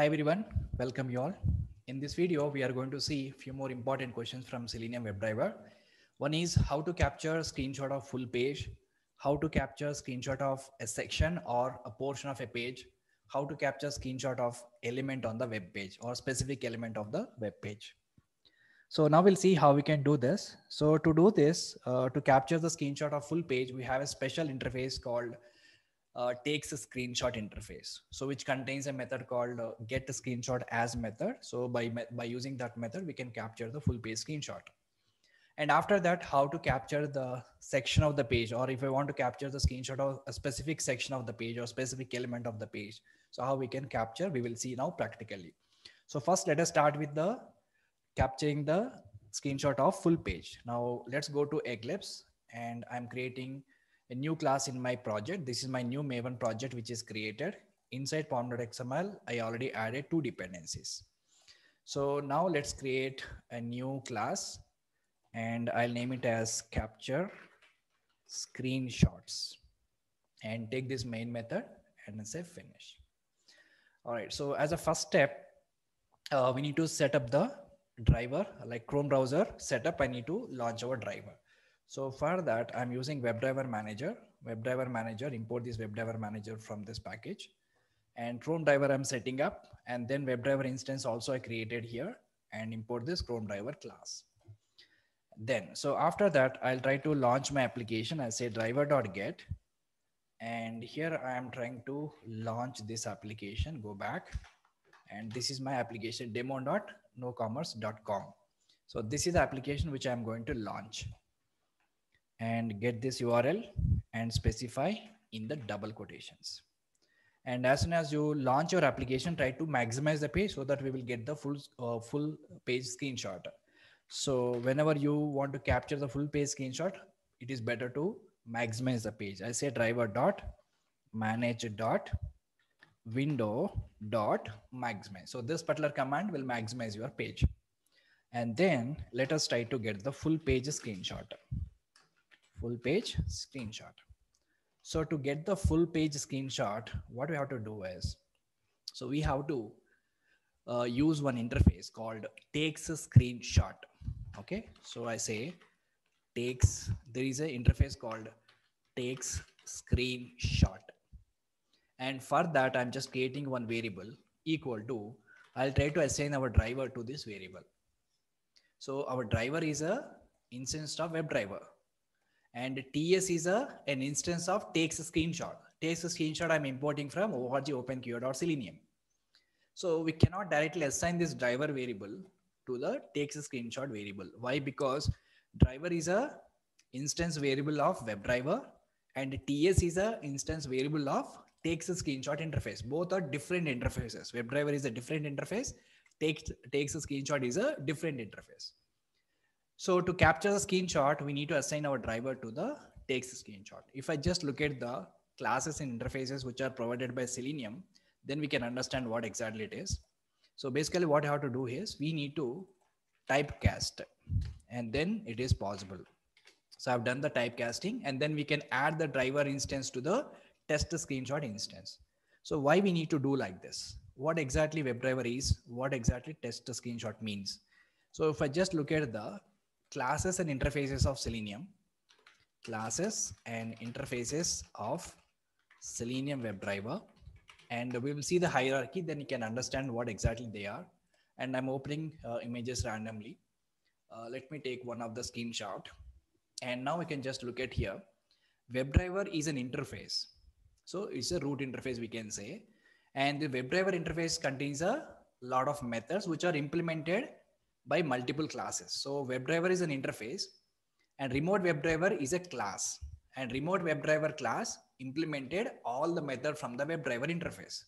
Hi everyone, welcome you all. In this video, we are going to see a few more important questions from Selenium WebDriver. One is how to capture a screenshot of full page, how to capture a screenshot of a section or a portion of a page, how to capture a screenshot of element on the web page or specific element of the web page. So now we'll see how we can do this. So to do this, uh, to capture the screenshot of full page, we have a special interface called uh, takes a screenshot interface. So which contains a method called uh, get a screenshot as method. So by, by using that method, we can capture the full page screenshot. And after that, how to capture the section of the page, or if I want to capture the screenshot of a specific section of the page or specific element of the page. So how we can capture, we will see now practically. So first, let us start with the capturing the screenshot of full page. Now let's go to Eclipse and I'm creating a new class in my project. This is my new Maven project, which is created inside pom.xml. I already added two dependencies. So now let's create a new class and I'll name it as capture screenshots and take this main method and say finish. All right. So as a first step, uh, we need to set up the driver like Chrome browser setup. I need to launch our driver. So for that, I'm using WebDriver Manager. WebDriver Manager, import this WebDriver Manager from this package. And Chrome driver I'm setting up. And then WebDriver instance also I created here and import this Chrome driver class. Then, so after that, I'll try to launch my application. I say driver.get. And here I am trying to launch this application. Go back. And this is my application demo.nopcommerce.com. So this is the application which I'm going to launch and get this URL and specify in the double quotations. And as soon as you launch your application, try to maximize the page so that we will get the full, uh, full page screenshot. So whenever you want to capture the full page screenshot, it is better to maximize the page. I say driver dot manage dot window dot maximize. So this particular command will maximize your page. And then let us try to get the full page screenshot full page screenshot. So to get the full page screenshot, what we have to do is, so we have to uh, use one interface called takes a screenshot. Okay. So I say takes, there is an interface called takes screenshot. And for that, I'm just creating one variable equal to, I'll try to assign our driver to this variable. So our driver is a instance of WebDriver and TS is a, an instance of takes a screenshot. Takes a screenshot I'm importing from org openqa.selenium. So we cannot directly assign this driver variable to the takes a screenshot variable. Why? Because driver is a instance variable of WebDriver and TS is a instance variable of takes a screenshot interface. Both are different interfaces. WebDriver is a different interface. Takes, takes a screenshot is a different interface. So to capture the screenshot, we need to assign our driver to the takes screenshot. If I just look at the classes and interfaces which are provided by Selenium, then we can understand what exactly it is. So basically what I have to do is we need to typecast and then it is possible. So I've done the typecasting and then we can add the driver instance to the test screenshot instance. So why we need to do like this? What exactly WebDriver is? What exactly test screenshot means? So if I just look at the classes and interfaces of Selenium, classes and interfaces of Selenium WebDriver. And we will see the hierarchy, then you can understand what exactly they are. And I'm opening uh, images randomly. Uh, let me take one of the screenshot. And now we can just look at here. WebDriver is an interface. So it's a root interface, we can say. And the WebDriver interface contains a lot of methods which are implemented by multiple classes. So WebDriver is an interface and remote WebDriver is a class and remote WebDriver class implemented all the method from the WebDriver interface.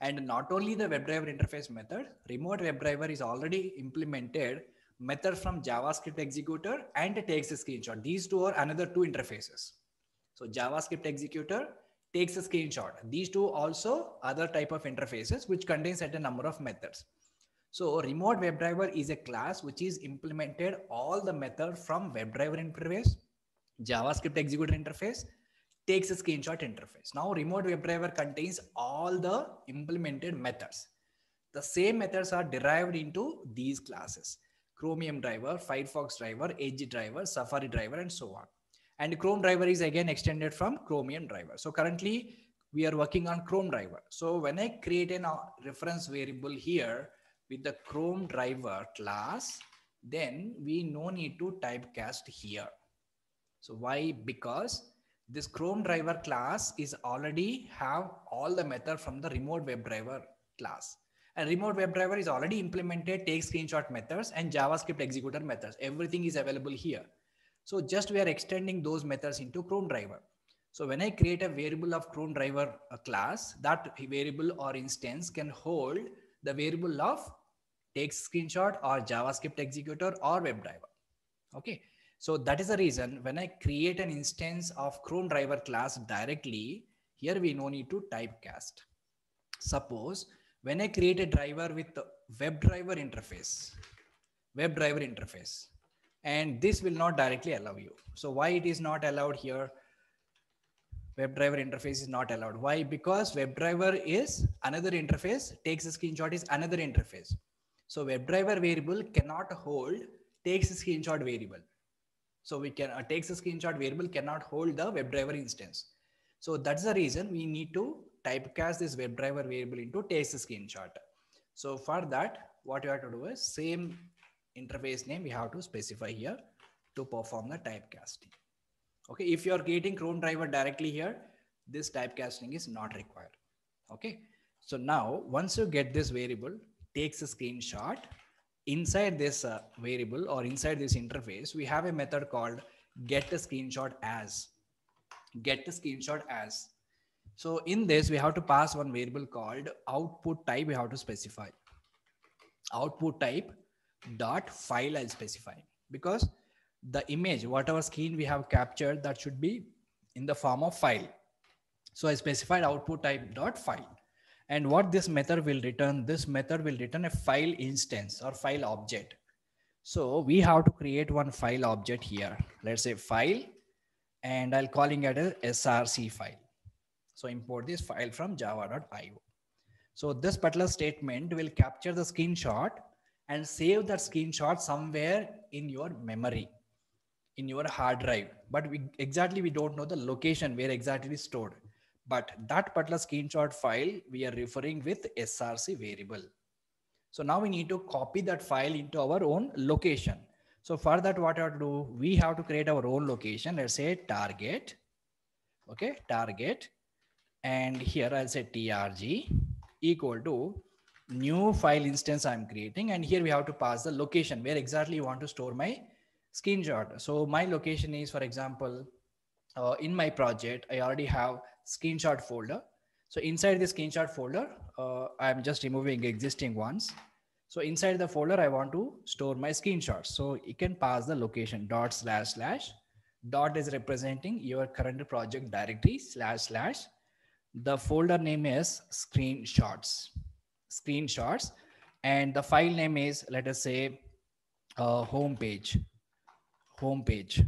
And not only the WebDriver interface method, remote WebDriver is already implemented method from JavaScript executor and takes a screenshot. These two are another two interfaces. So JavaScript executor takes a screenshot. These two also other type of interfaces which contain certain number of methods. So remote WebDriver is a class which is implemented all the method from WebDriver interface, JavaScript executor interface, takes a screenshot interface. Now remote WebDriver contains all the implemented methods. The same methods are derived into these classes. Chromium driver, Firefox driver, Edge driver, Safari driver, and so on. And Chrome driver is again extended from Chromium driver. So currently we are working on Chrome driver. So when I create a uh, reference variable here with the Chrome driver class, then we no need to typecast here. So why? Because this Chrome driver class is already have all the method from the remote WebDriver class. And remote WebDriver is already implemented take screenshot methods and JavaScript executor methods. Everything is available here. So just we are extending those methods into Chrome driver. So when I create a variable of Chrome driver uh, class, that variable or instance can hold the variable of take screenshot or JavaScript executor or WebDriver. Okay. So that is the reason when I create an instance of Chrome driver class directly, here we no need to typecast. Suppose when I create a driver with the WebDriver interface, WebDriver interface, and this will not directly allow you. So why it is not allowed here? WebDriver interface is not allowed. Why? Because WebDriver is another interface, takes a screenshot is another interface. So WebDriver variable cannot hold takes a screenshot variable. So we can uh, takes a screenshot variable cannot hold the WebDriver instance. So that's the reason we need to typecast this WebDriver variable into takes a screenshot. So for that, what you have to do is same interface name we have to specify here to perform the typecasting. Okay, if you are creating Chrome driver directly here, this typecasting is not required. Okay, so now once you get this variable, takes a screenshot, inside this uh, variable or inside this interface, we have a method called get a screenshot as. Get a screenshot as. So in this, we have to pass one variable called output type. We have to specify output type dot file I'll specify because the image, whatever screen we have captured, that should be in the form of file. So I specified output type dot file. And what this method will return, this method will return a file instance or file object. So we have to create one file object here. Let's say file, and I'll calling it a src file. So import this file from java.io. So this particular statement will capture the screenshot and save that screenshot somewhere in your memory, in your hard drive. But we exactly we don't know the location where exactly is stored. But that particular screenshot file we are referring with src variable. So now we need to copy that file into our own location. So for that what I have to do we have to create our own location. Let's say target okay target. And here i'll say trg equal to new file instance i'm creating. And here we have to pass the location where exactly you want to store my screenshot so my location is for example uh, in my project i already have screenshot folder. So inside the screenshot folder, uh, I'm just removing existing ones. So inside the folder, I want to store my screenshots. So you can pass the location dot slash slash. Dot is representing your current project directory slash slash. The folder name is screenshots, screenshots. And the file name is, let us say, uh, homepage, homepage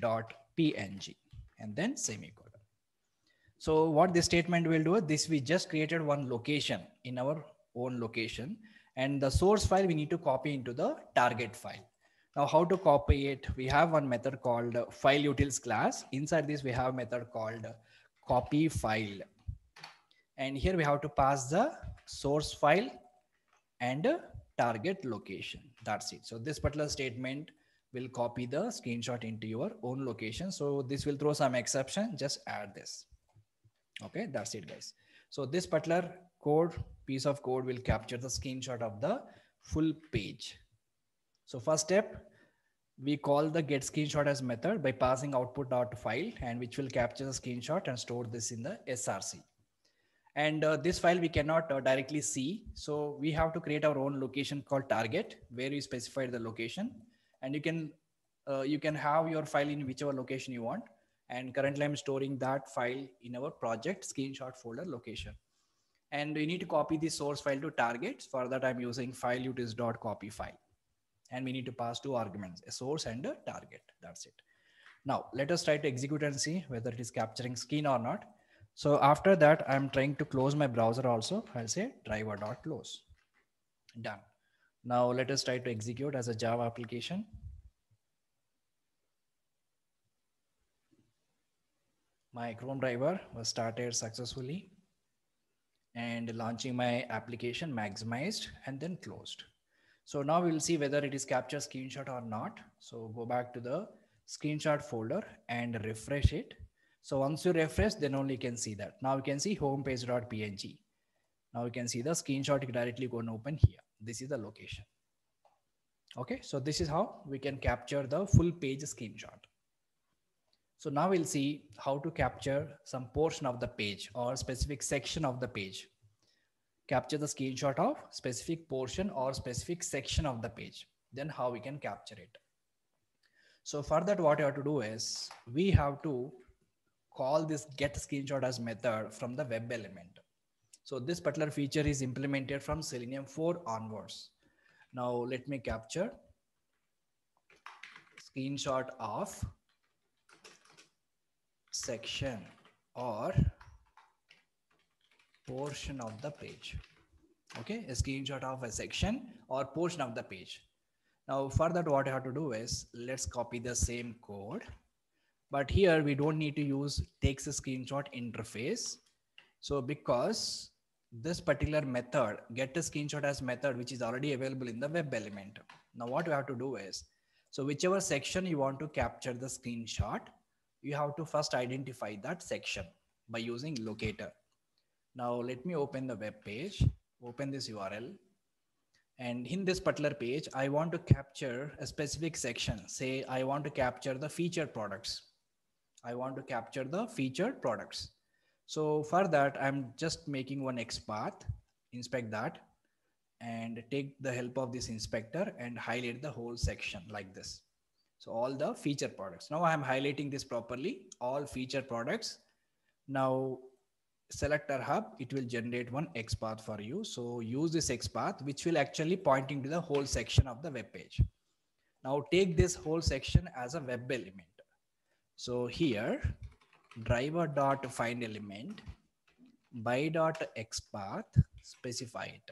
dot png, and then semicolon. So what this statement will do, this we just created one location in our own location and the source file we need to copy into the target file. Now how to copy it? We have one method called file utils class. Inside this we have a method called copy file. And here we have to pass the source file and target location. That's it. So this particular statement will copy the screenshot into your own location. So this will throw some exception. Just add this. Okay, that's it guys. So this particular code piece of code will capture the screenshot of the full page. So first step, we call the get screenshot as method by passing output dot file and which will capture the screenshot and store this in the SRC. And uh, this file we cannot uh, directly see. So we have to create our own location called target where we specify the location and you can uh, you can have your file in whichever location you want and currently I'm storing that file in our project screenshot folder location. And we need to copy the source file to targets. For that, I'm using file utils.copy file. And we need to pass two arguments, a source and a target. That's it. Now let us try to execute and see whether it is capturing screen or not. So after that, I'm trying to close my browser also. I'll say driver.close. Done. Now let us try to execute as a Java application. My Chrome driver was started successfully and launching my application maximized and then closed. So now we'll see whether it is capture screenshot or not. So go back to the screenshot folder and refresh it. So once you refresh, then only you can see that. Now you can see homepage.png. Now you can see the screenshot directly going open here. This is the location. Okay, so this is how we can capture the full page screenshot. So now we'll see how to capture some portion of the page or specific section of the page. Capture the screenshot of specific portion or specific section of the page. Then how we can capture it. So for that, what you have to do is we have to call this get screenshot as method from the web element. So this particular feature is implemented from Selenium 4 onwards. Now let me capture screenshot of section or portion of the page. Okay, a screenshot of a section or portion of the page. Now for that, what I have to do is let's copy the same code. But here we don't need to use takes a screenshot interface. So because this particular method, get a screenshot as method, which is already available in the web element. Now what you have to do is, so whichever section you want to capture the screenshot, you have to first identify that section by using locator. Now let me open the web page, open this URL. And in this particular page, I want to capture a specific section. Say I want to capture the featured products. I want to capture the featured products. So for that, I'm just making one XPath, inspect that and take the help of this inspector and highlight the whole section like this. So all the feature products. Now I'm highlighting this properly, all feature products. Now selector hub, it will generate one XPath for you. So use this XPath, which will actually pointing to the whole section of the web page. Now take this whole section as a web element. So here driver dot find element by dot xpath specify it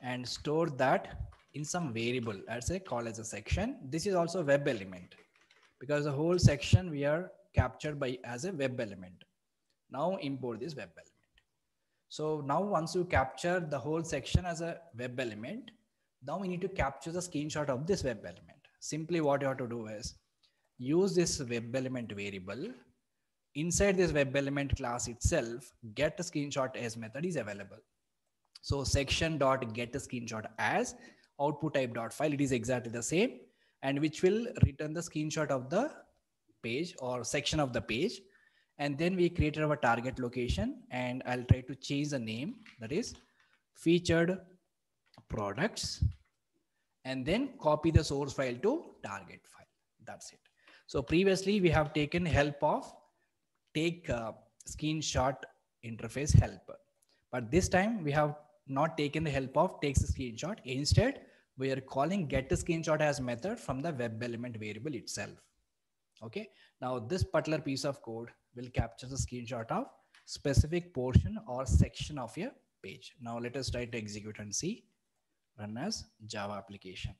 and store that in some variable. As a call as a section. This is also web element because the whole section we are captured by as a web element. Now import this web element. So now once you capture the whole section as a web element now we need to capture the screenshot of this web element. Simply what you have to do is use this web element variable inside this web element class itself, get a screenshot as method is available. So section dot get a screenshot as output type dot file. It is exactly the same and which will return the screenshot of the page or section of the page. And then we created our target location and I'll try to change the name that is featured products and then copy the source file to target file. That's it. So previously we have taken help of take uh, screenshot interface help. But this time we have not taken the help of takes a screenshot. Instead, we are calling get a screenshot as method from the web element variable itself. Okay. Now this particular piece of code will capture the screenshot of specific portion or section of your page. Now let us try to execute and see run as Java application.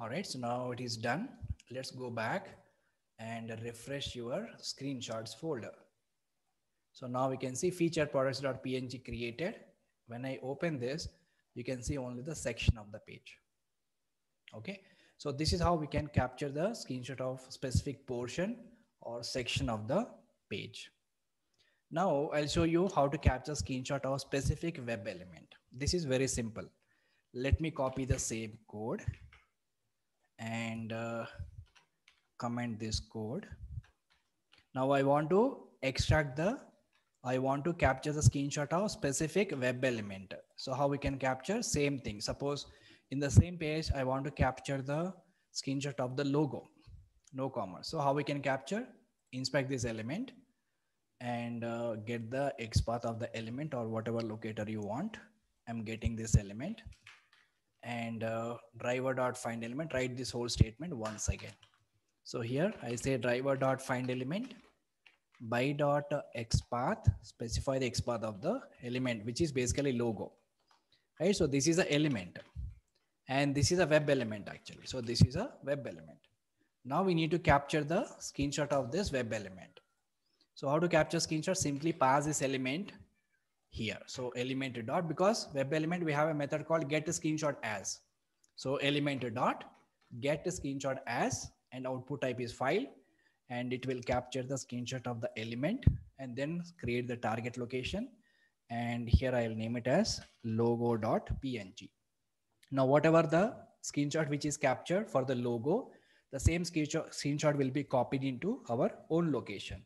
All right, so now it is done. Let's go back and refresh your screenshots folder. So now we can see feature products.png created. When I open this, you can see only the section of the page. Okay, so this is how we can capture the screenshot of specific portion or section of the page. Now I'll show you how to capture screenshot of specific web element. This is very simple. Let me copy the same code and uh, comment this code. Now I want to extract the, I want to capture the screenshot of specific web element. So how we can capture same thing. Suppose in the same page, I want to capture the screenshot of the logo, nopCommerce. So how we can capture, inspect this element and uh, get the XPath of the element or whatever locator you want. I'm getting this element and uh, driver dot find element, write this whole statement once again. So here I say driver dot find element by dot xpath specify the xpath of the element which is basically logo. Right? So this is a element. And this is a web element actually. So this is a web element. Now we need to capture the screenshot of this web element. So how to capture screenshot? Simply pass this element here so element dot because web element we have a method called get a screenshot as so element dot get a screenshot as and output type is file and it will capture the screenshot of the element and then create the target location and here I'll name it as logo.png. Now, whatever the screenshot which is captured for the logo, the same screenshot will be copied into our own location.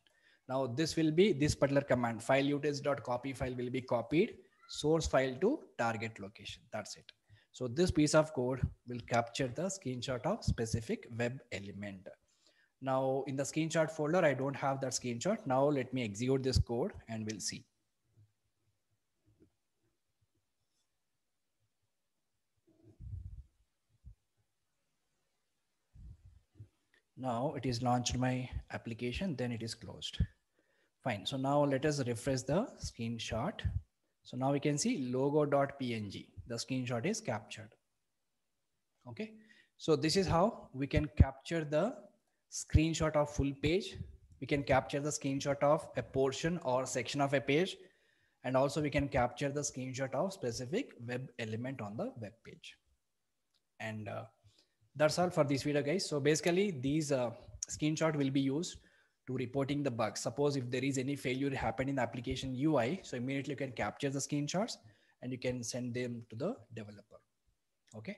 Now, this will be this particular command file utils.copy file will be copied source file to target location. That's it. So this piece of code will capture the screenshot of specific web element. Now in the screenshot folder, I don't have that screenshot. Now let me execute this code and we'll see. Now it is launched my application, then it is closed. Fine. So now let us refresh the screenshot. So now we can see logo.png. The screenshot is captured. Okay. So this is how we can capture the screenshot of full page. We can capture the screenshot of a portion or section of a page. And also we can capture the screenshot of specific web element on the web page. And uh, that's all for this video guys so basically these uh, screenshot will be used to reporting the bugs. Suppose if there is any failure happen in the application ui so immediately you can capture the screenshots and you can send them to the developer. Okay?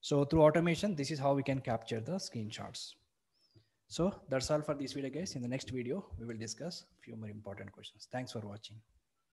So through automation this is how we can capture the screenshots. So that's all for this video guys. In the next video we will discuss a few more important questions. Thanks for watching